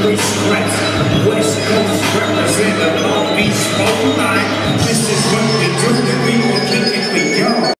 Chris West, Coast Coast representative, Long Beach, Bowline.